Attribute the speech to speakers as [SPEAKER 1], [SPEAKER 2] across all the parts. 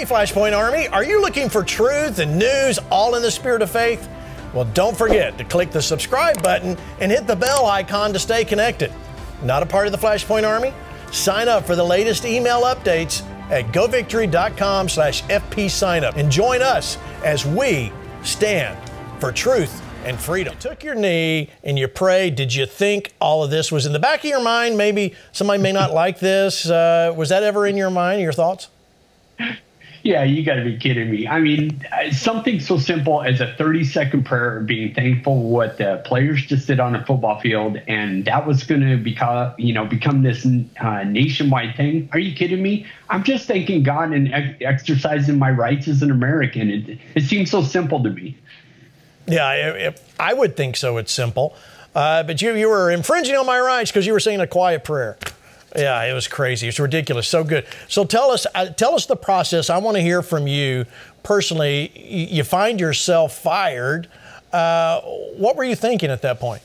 [SPEAKER 1] Hey, Flashpoint Army, are you looking for truth and news all in the spirit of faith? Well, don't forget to click the subscribe button and hit the bell icon to stay connected. Not a part of the Flashpoint Army? Sign up for the latest email updates at govictory.com slash FP signup and join us as we stand for truth and freedom. You Took your knee and you prayed. Did you think all of this was in the back of your mind? Maybe somebody may not like this. Uh, was that ever in your mind, your thoughts?
[SPEAKER 2] Yeah, you got to be kidding me. I mean, something so simple as a 30 second prayer of being thankful what the players just did on a football field, and that was going to become, you know, become this uh, nationwide thing. Are you kidding me? I'm just thanking God and ex- exercising my rights as an American. It, it seems so simple to me.
[SPEAKER 1] Yeah, I would think so. It's simple. Uh, but you, you were infringing on my rights because you were saying a quiet prayer. Yeah, it was crazy. It's ridiculous. So good. So tell us, uh, tell us the process. I want to hear from you personally. You find yourself fired. Uh, what were you thinking at that point?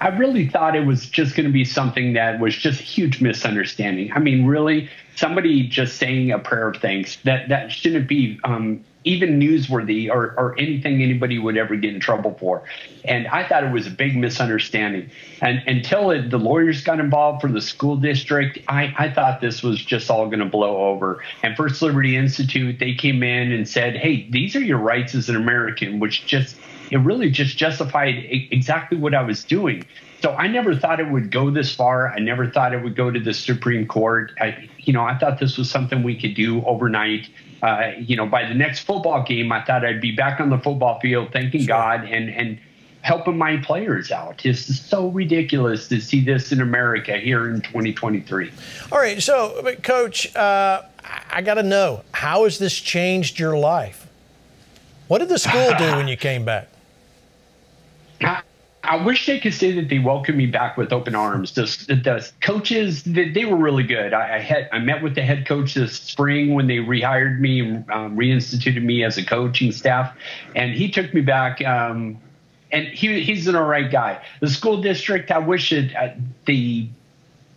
[SPEAKER 2] I really thought it was just going to be something that was just a huge misunderstanding. I mean, really, somebody just saying a prayer of thanks that that shouldn't be um, even newsworthy or, or anything anybody would ever get in trouble for. And I thought it was a big misunderstanding. And until it, the lawyers got involved for the school district, I, I thought this was just all going to blow over. And First Liberty Institute, they came in and said, hey, these are your rights as an American, which just, it really just justified exactly what I was doing. So I never thought it would go this far. I never thought it would go to the Supreme Court. I, you know, I thought this was something we could do overnight. Uh, you know, by the next football game, I thought I'd be back on the football field, thanking sure. God and and helping my players out. It's so ridiculous to see this in America here in 2023.
[SPEAKER 1] All right, so, Coach, uh, I got to know how has this changed your life? What did the school do when you came back?
[SPEAKER 2] I wish they could say that they welcomed me back with open arms. The, the coaches, they, they, were really good. I, I, had I met with the head coach this spring when they rehired me and um, reinstituted me as a coaching staff, and he took me back. Um, and he he's an all right guy. The school district, I wish it uh, the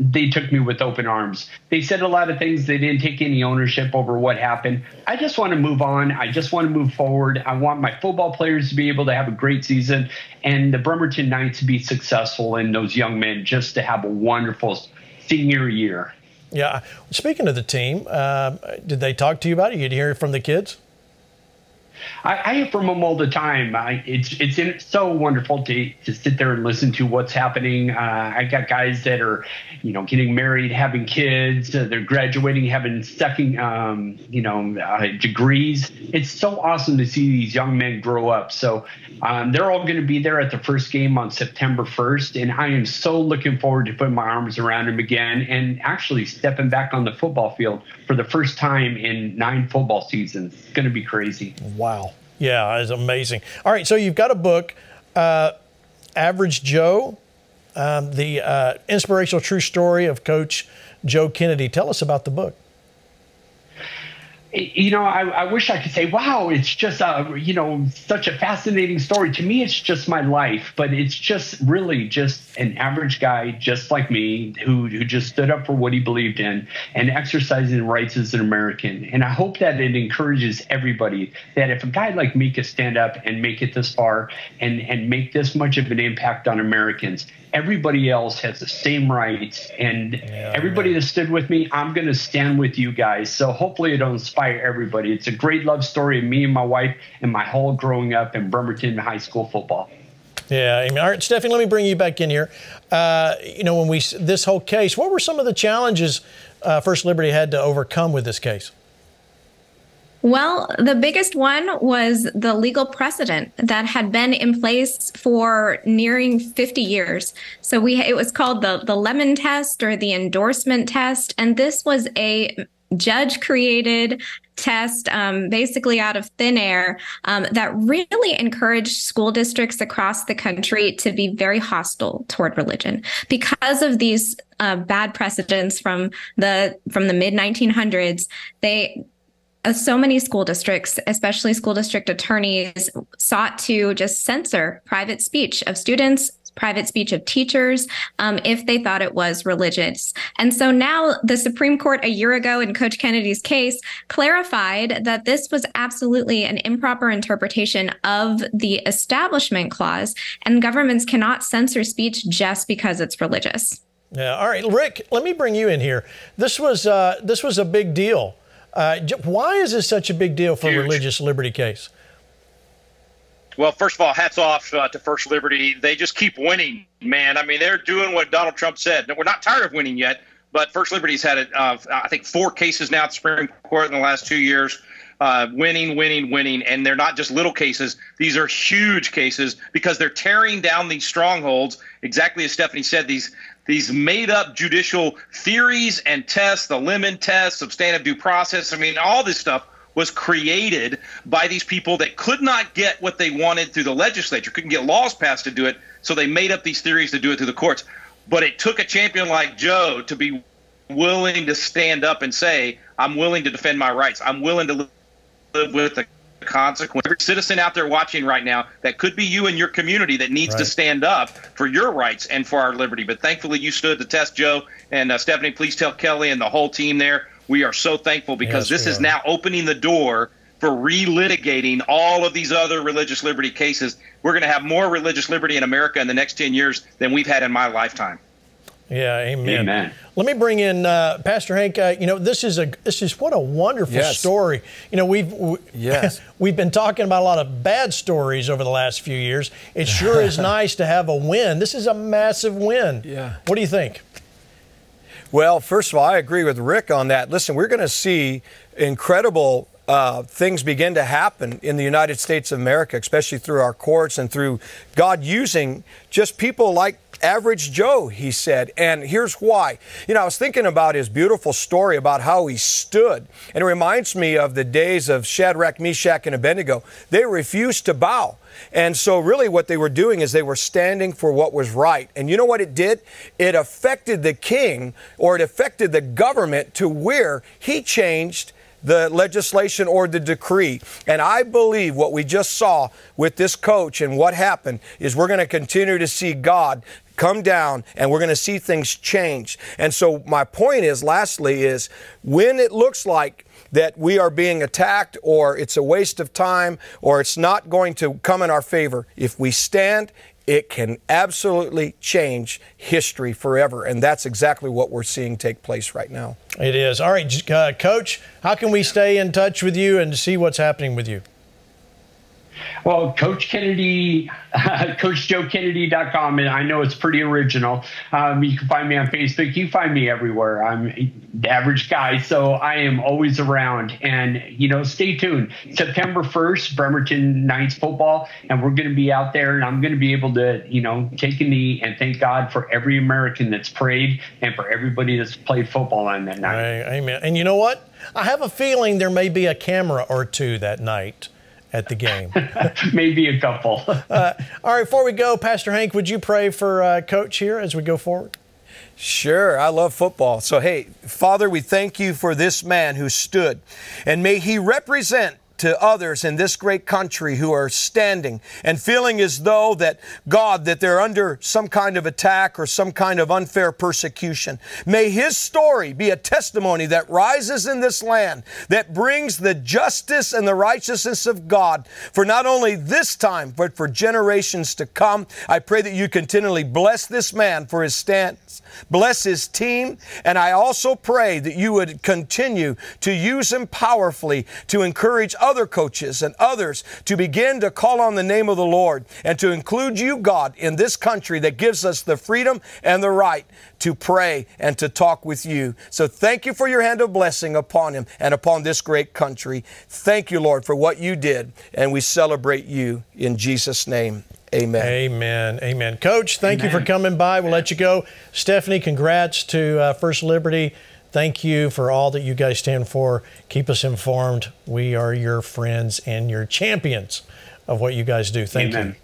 [SPEAKER 2] they took me with open arms. They said a lot of things. They didn't take any ownership over what happened. I just want to move on. I just want to move forward. I want my football players to be able to have a great season and the Bremerton Knights to be successful and those young men just to have a wonderful senior year.
[SPEAKER 1] Yeah. Speaking of the team, uh, did they talk to you about it? You hear from the kids?
[SPEAKER 2] I, I hear from them all the time. I, it's it's so wonderful to to sit there and listen to what's happening. Uh, I got guys that are, you know, getting married, having kids. Uh, they're graduating, having second, um, you know, uh, degrees. It's so awesome to see these young men grow up. So um, they're all going to be there at the first game on September 1st, and I am so looking forward to putting my arms around them again and actually stepping back on the football field for the first time in nine football seasons. It's going to be crazy.
[SPEAKER 1] Wow. Yeah, it's amazing. All right, so you've got a book, uh, Average Joe, um, the uh, inspirational true story of Coach Joe Kennedy. Tell us about the book
[SPEAKER 2] you know, I, I, wish I could say, wow, it's just a, you know, such a fascinating story. To me, it's just my life, but it's just really just an average guy, just like me, who, who just stood up for what he believed in and exercising rights as an American. And I hope that it encourages everybody that if a guy like me could stand up and make it this far and, and make this much of an impact on Americans, everybody else has the same rights. And yeah, everybody that stood with me, I'm going to stand with you guys. So hopefully it'll inspire everybody. It's a great love story of me and my wife and my whole growing up in Bremerton high school football.
[SPEAKER 1] Yeah, I mean, all right, Stephanie, let me bring you back in here. Uh, you know, when we this whole case, what were some of the challenges uh, First Liberty had to overcome with this case?
[SPEAKER 3] Well, the biggest one was the legal precedent that had been in place for nearing 50 years. So we it was called the the lemon test or the endorsement test and this was a judge created test um, basically out of thin air um, that really encouraged school districts across the country to be very hostile toward religion because of these uh, bad precedents from the from the mid 1900s they so many school districts, especially school district attorneys, sought to just censor private speech of students, private speech of teachers um, if they thought it was religious. And so now the Supreme Court, a year ago in Coach Kennedy's case, clarified that this was absolutely an improper interpretation of the Establishment Clause, and governments cannot censor speech just because it's religious.
[SPEAKER 1] Yeah. All right, Rick. Let me bring you in here. This was uh, this was a big deal. Uh, why is this such a big deal for
[SPEAKER 4] Huge.
[SPEAKER 1] a religious liberty case?
[SPEAKER 4] Well, first of all, hats off uh, to First Liberty. They just keep winning, man. I mean, they're doing what Donald Trump said. We're not tired of winning yet, but First Liberty's had, uh, I think, four cases now at the Supreme Court in the last two years. Uh, winning, winning, winning. And they're not just little cases. These are huge cases because they're tearing down these strongholds. Exactly as Stephanie said, these these made up judicial theories and tests, the Lemon test, substantive due process. I mean, all this stuff was created by these people that could not get what they wanted through the legislature, couldn't get laws passed to do it, so they made up these theories to do it through the courts. But it took a champion like Joe to be willing to stand up and say, I'm willing to defend my rights. I'm willing to live with the consequence. Every citizen out there watching right now that could be you and your community that needs
[SPEAKER 1] right.
[SPEAKER 4] to stand up for your rights and for our liberty. But thankfully, you stood the test, Joe. And uh, Stephanie, please tell Kelly and the whole team there we are so thankful because yes, this is are. now opening the door for relitigating all of these other religious liberty cases. We're going to have more religious liberty in America in the next 10 years than we've had in my lifetime.
[SPEAKER 1] Yeah, amen.
[SPEAKER 2] amen.
[SPEAKER 1] Let me bring in uh, Pastor Hank. Uh, you know, this is a this is what a wonderful
[SPEAKER 5] yes.
[SPEAKER 1] story. You know, we've we,
[SPEAKER 5] yes.
[SPEAKER 1] we've been talking about a lot of bad stories over the last few years. It sure is nice to have a win. This is a massive win.
[SPEAKER 5] Yeah.
[SPEAKER 1] What do you think?
[SPEAKER 5] Well, first of all, I agree with Rick on that. Listen, we're going to see incredible uh, things begin to happen in the United States of America, especially through our courts and through God using just people like average Joe, he said. And here's why. You know, I was thinking about his beautiful story about how he stood. And it reminds me of the days of Shadrach, Meshach, and Abednego. They refused to bow. And so, really, what they were doing is they were standing for what was right. And you know what it did? It affected the king or it affected the government to where he changed the legislation or the decree. And I believe what we just saw with this coach and what happened is we're going to continue to see God come down and we're going to see things change. And so my point is lastly is when it looks like that we are being attacked or it's a waste of time or it's not going to come in our favor, if we stand it can absolutely change history forever. And that's exactly what we're seeing take place right now.
[SPEAKER 1] It is. All right, uh, Coach, how can we stay in touch with you and see what's happening with you?
[SPEAKER 2] Well, Coach Kennedy, uh, CoachJoeKennedy.com, and I know it's pretty original. Um, you can find me on Facebook. You find me everywhere. I'm the average guy, so I am always around. And, you know, stay tuned. September 1st, Bremerton Knights football, and we're going to be out there, and I'm going to be able to, you know, take a knee and thank God for every American that's prayed and for everybody that's played football on that night.
[SPEAKER 1] Amen. And you know what? I have a feeling there may be a camera or two that night at the game.
[SPEAKER 2] Maybe a couple.
[SPEAKER 1] uh, all right, before we go, Pastor Hank, would you pray for uh, Coach here as we go forward?
[SPEAKER 5] Sure, I love football. So, hey, Father, we thank you for this man who stood, and may he represent to others in this great country who are standing and feeling as though that God, that they're under some kind of attack or some kind of unfair persecution. May his story be a testimony that rises in this land, that brings the justice and the righteousness of God for not only this time, but for generations to come. I pray that you continually bless this man for his stance, bless his team, and I also pray that you would continue to use him powerfully to encourage others other coaches and others to begin to call on the name of the Lord and to include you, God, in this country that gives us the freedom and the right to pray and to talk with you. So thank you for your hand of blessing upon him and upon this great country. Thank you, Lord, for what you did, and we celebrate you in Jesus' name. Amen.
[SPEAKER 1] Amen. Amen. Coach, thank Amen. you for coming by. We'll let you go. Stephanie, congrats to uh, First Liberty. Thank you for all that you guys stand for. Keep us informed. We are your friends and your champions of what you guys do. Thank
[SPEAKER 2] Amen.
[SPEAKER 1] you.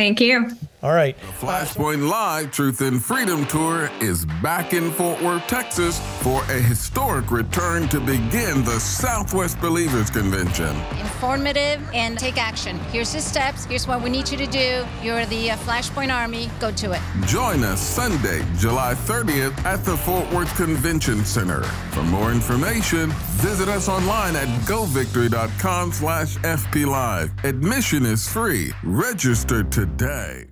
[SPEAKER 3] Thank you.
[SPEAKER 1] All right.
[SPEAKER 6] The Flashpoint Live Truth and Freedom Tour is back in Fort Worth, Texas for a historic return to begin the Southwest Believers Convention.
[SPEAKER 7] Informative and take action. Here's the steps. Here's what we need you to do. You're the uh, Flashpoint Army. Go to it.
[SPEAKER 6] Join us Sunday, July 30th at the Fort Worth Convention Center. For more information, visit us online at govictory.com slash fplive. Admission is free. Register today.